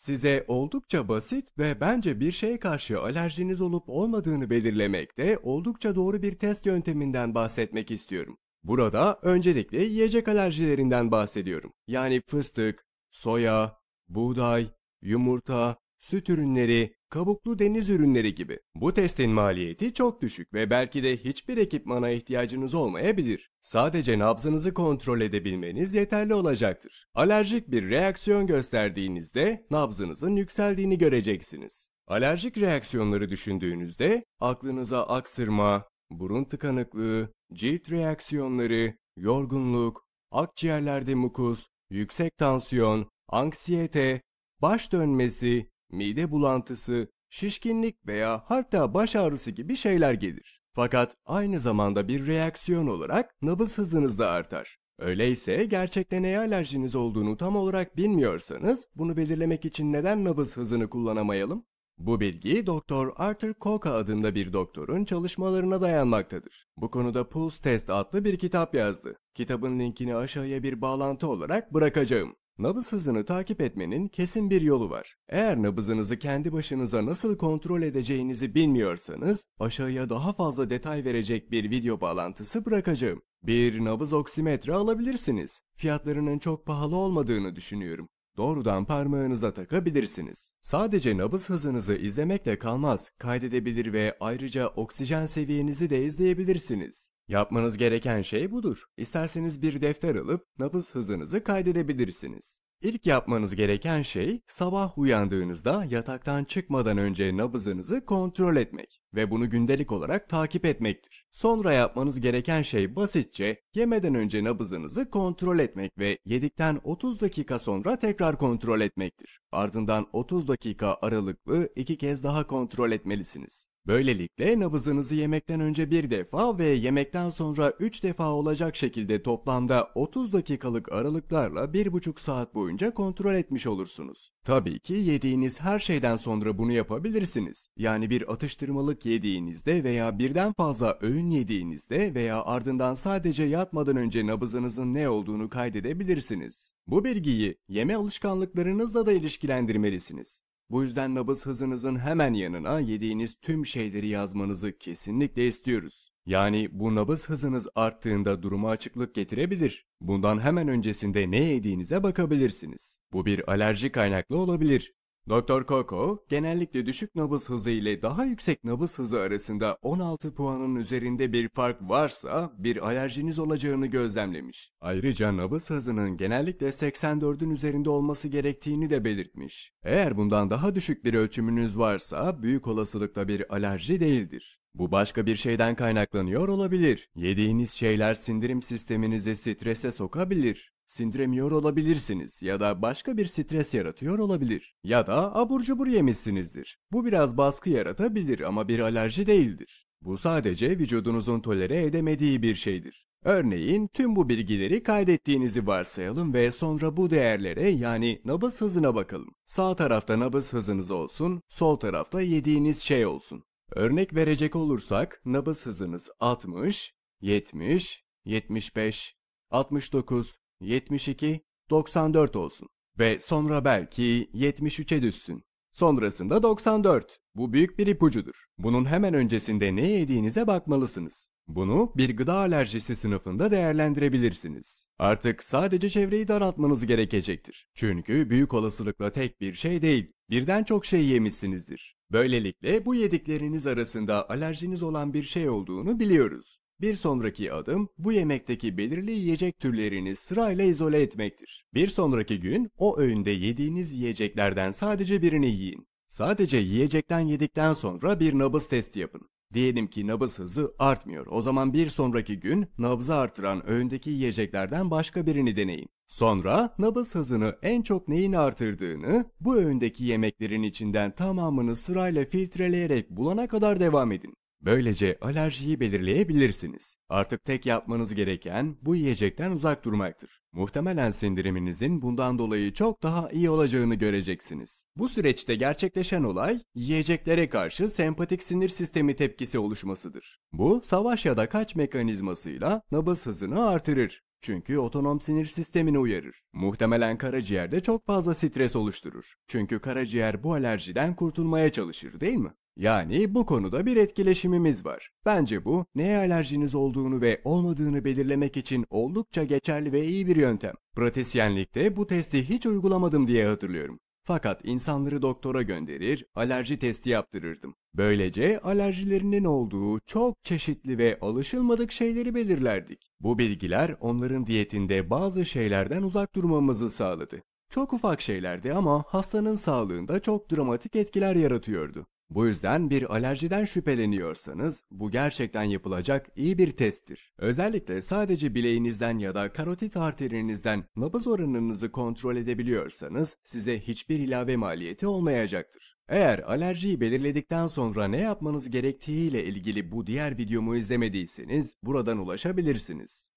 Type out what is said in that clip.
Size oldukça basit ve bence bir şeye karşı alerjiniz olup olmadığını belirlemekte oldukça doğru bir test yönteminden bahsetmek istiyorum. Burada öncelikle yiyecek alerjilerinden bahsediyorum. Yani fıstık, soya, buğday, yumurta, süt ürünleri, kabuklu deniz ürünleri gibi. Bu testin maliyeti çok düşük ve belki de hiçbir ekipmana ihtiyacınız olmayabilir. Sadece nabzınızı kontrol edebilmeniz yeterli olacaktır. Alerjik bir reaksiyon gösterdiğinizde nabzınızın yükseldiğini göreceksiniz. Alerjik reaksiyonları düşündüğünüzde aklınıza aksırma, burun tıkanıklığı, cilt reaksiyonları, yorgunluk, akciğerlerde mukus, yüksek tansiyon, anksiyete, baş dönmesi, mide bulantısı, şişkinlik veya hatta baş ağrısı gibi şeyler gelir. Fakat aynı zamanda bir reaksiyon olarak nabız hızınız da artar. Öyleyse gerçekten neye alerjiniz olduğunu tam olarak bilmiyorsanız bunu belirlemek için neden nabız hızını kullanamayalım? Bu bilgi Doktor Arthur Koka adında bir doktorun çalışmalarına dayanmaktadır. Bu konuda Pulse Test adlı bir kitap yazdı. Kitabın linkini aşağıya bir bağlantı olarak bırakacağım. Nabız hızını takip etmenin kesin bir yolu var. Eğer nabızınızı kendi başınıza nasıl kontrol edeceğinizi bilmiyorsanız aşağıya daha fazla detay verecek bir video bağlantısı bırakacağım. Bir nabız oksimetre alabilirsiniz. Fiyatlarının çok pahalı olmadığını düşünüyorum. Doğrudan parmağınıza takabilirsiniz. Sadece nabız hızınızı izlemekle kalmaz, kaydedebilir ve ayrıca oksijen seviyenizi de izleyebilirsiniz. Yapmanız gereken şey budur. İsterseniz bir defter alıp nabız hızınızı kaydedebilirsiniz. İlk yapmanız gereken şey sabah uyandığınızda yataktan çıkmadan önce nabızınızı kontrol etmek ve bunu gündelik olarak takip etmektir. Sonra yapmanız gereken şey basitçe yemeden önce nabızınızı kontrol etmek ve yedikten 30 dakika sonra tekrar kontrol etmektir. Ardından 30 dakika aralıklı iki kez daha kontrol etmelisiniz. Böylelikle nabızınızı yemekten önce bir defa ve yemekten sonra 3 defa olacak şekilde toplamda 30 dakikalık aralıklarla 1,5 saat boyunca kontrol etmiş olursunuz. Tabii ki yediğiniz her şeyden sonra bunu yapabilirsiniz. Yani bir atıştırmalık yediğinizde veya birden fazla öğün yediğinizde veya ardından sadece yatmadan önce nabızınızın ne olduğunu kaydedebilirsiniz. Bu bilgiyi yeme alışkanlıklarınızla da ilişkilendirmelisiniz. Bu yüzden nabız hızınızın hemen yanına yediğiniz tüm şeyleri yazmanızı kesinlikle istiyoruz. Yani bu nabız hızınız arttığında duruma açıklık getirebilir. Bundan hemen öncesinde ne yediğinize bakabilirsiniz. Bu bir alerji kaynaklı olabilir. Doktor Coco, genellikle düşük nabız hızı ile daha yüksek nabız hızı arasında 16 puanın üzerinde bir fark varsa bir alerjiniz olacağını gözlemlemiş. Ayrıca nabız hızının genellikle 84'ün üzerinde olması gerektiğini de belirtmiş. Eğer bundan daha düşük bir ölçümünüz varsa büyük olasılıkla bir alerji değildir. Bu başka bir şeyden kaynaklanıyor olabilir. Yediğiniz şeyler sindirim sisteminizi strese sokabilir sindiremiyor olabilirsiniz ya da başka bir stres yaratıyor olabilir. Ya da abur cubur yemişsinizdir. Bu biraz baskı yaratabilir ama bir alerji değildir. Bu sadece vücudunuzun tolere edemediği bir şeydir. Örneğin tüm bu bilgileri kaydettiğinizi varsayalım ve sonra bu değerlere yani nabız hızına bakalım. Sağ tarafta nabız hızınız olsun, sol tarafta yediğiniz şey olsun. Örnek verecek olursak nabız hızınız 60, 70, 75, 69, 72, 94 olsun. Ve sonra belki 73'e düşsün. Sonrasında 94. Bu büyük bir ipucudur. Bunun hemen öncesinde ne yediğinize bakmalısınız. Bunu bir gıda alerjisi sınıfında değerlendirebilirsiniz. Artık sadece çevreyi daraltmanız gerekecektir. Çünkü büyük olasılıkla tek bir şey değil, birden çok şey yemişsinizdir. Böylelikle bu yedikleriniz arasında alerjiniz olan bir şey olduğunu biliyoruz. Bir sonraki adım bu yemekteki belirli yiyecek türlerini sırayla izole etmektir. Bir sonraki gün o öğünde yediğiniz yiyeceklerden sadece birini yiyin. Sadece yiyecekten yedikten sonra bir nabız testi yapın. Diyelim ki nabız hızı artmıyor. O zaman bir sonraki gün nabzı artıran öğündeki yiyeceklerden başka birini deneyin. Sonra nabız hızını en çok neyin artırdığını bu öğündeki yemeklerin içinden tamamını sırayla filtreleyerek bulana kadar devam edin. Böylece alerjiyi belirleyebilirsiniz. Artık tek yapmanız gereken bu yiyecekten uzak durmaktır. Muhtemelen sindiriminizin bundan dolayı çok daha iyi olacağını göreceksiniz. Bu süreçte gerçekleşen olay yiyeceklere karşı sempatik sinir sistemi tepkisi oluşmasıdır. Bu savaş ya da kaç mekanizmasıyla nabız hızını artırır. Çünkü otonom sinir sistemini uyarır. Muhtemelen karaciğerde çok fazla stres oluşturur. Çünkü karaciğer bu alerjiden kurtulmaya çalışır değil mi? Yani bu konuda bir etkileşimimiz var. Bence bu neye alerjiniz olduğunu ve olmadığını belirlemek için oldukça geçerli ve iyi bir yöntem. Pratisyenlikte bu testi hiç uygulamadım diye hatırlıyorum. Fakat insanları doktora gönderir, alerji testi yaptırırdım. Böylece alerjilerinin olduğu çok çeşitli ve alışılmadık şeyleri belirlerdik. Bu bilgiler onların diyetinde bazı şeylerden uzak durmamızı sağladı. Çok ufak şeylerdi ama hastanın sağlığında çok dramatik etkiler yaratıyordu. Bu yüzden bir alerjiden şüpheleniyorsanız bu gerçekten yapılacak iyi bir testtir. Özellikle sadece bileğinizden ya da karotit arterinizden nabız oranınızı kontrol edebiliyorsanız size hiçbir ilave maliyeti olmayacaktır. Eğer alerjiyi belirledikten sonra ne yapmanız gerektiği ile ilgili bu diğer videomu izlemediyseniz buradan ulaşabilirsiniz.